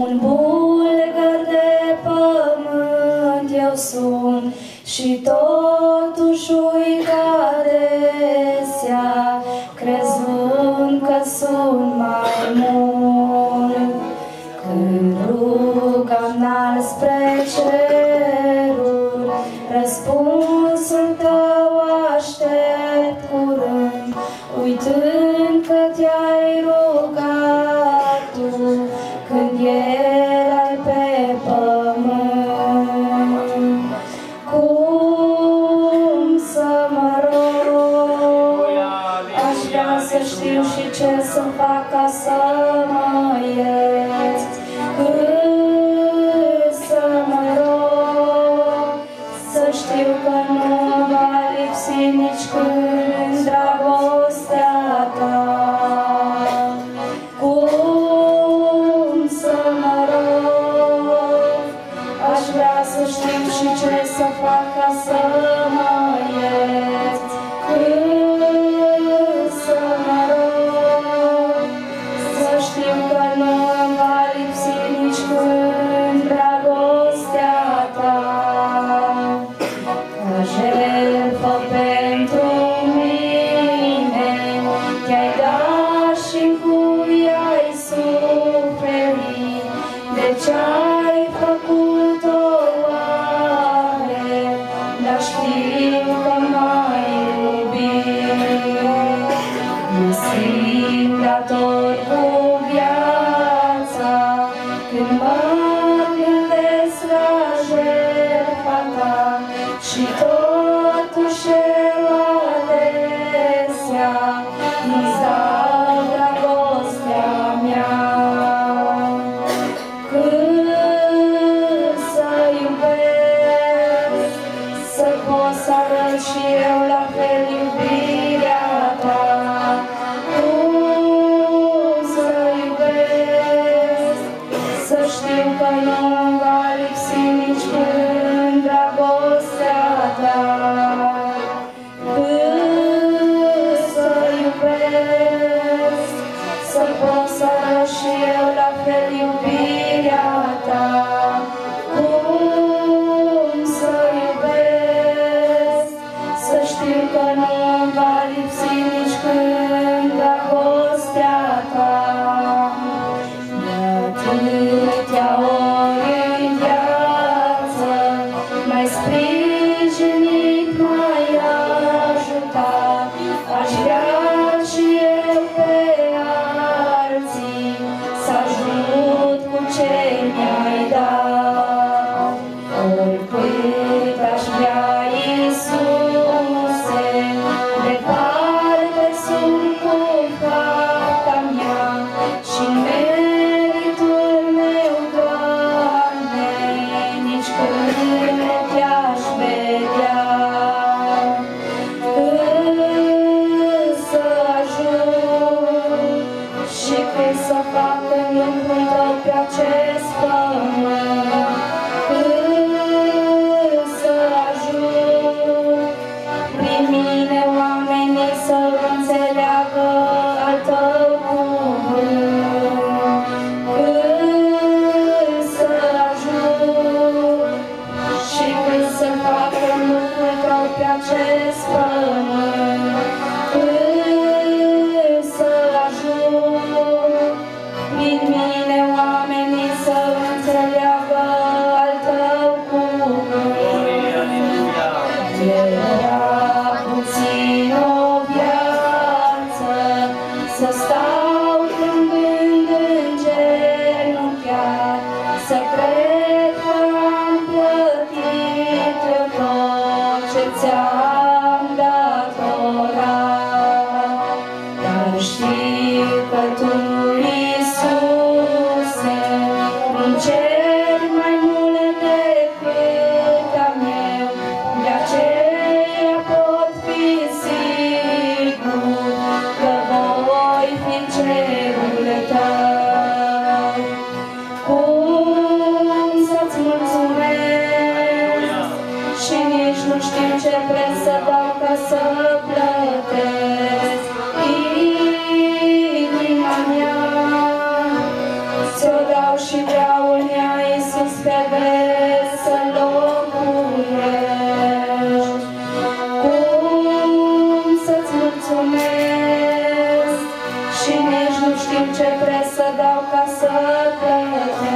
Un bulgar de pământ eu sunt și totuși uitat desea, crezând că sunt mai mult. Când rugam spre cerul, răspunsul tău aștept curând, uitând și ce să-mi fac ca să mă ies. Să mă rog, să știu că nu va lipsi nici când dragostea ta. Cum să mă rog, aș vrea să știu și ce să fac ca să mă să pot să rău și eu la fel iubit. să facem locul tău pe acest pământ. Să ajung prin mine oamenii să înțeleagă al tău cuvânt. Să ajung și când să facem locul tău pe acest pământ. Să in me the one. începem să dau ca să plătesc inima mea. Să dau și vreau în ea, Iisus. Cum să-ți mulțumesc și nici nu știm ce trebuie să dau ca să plătesc.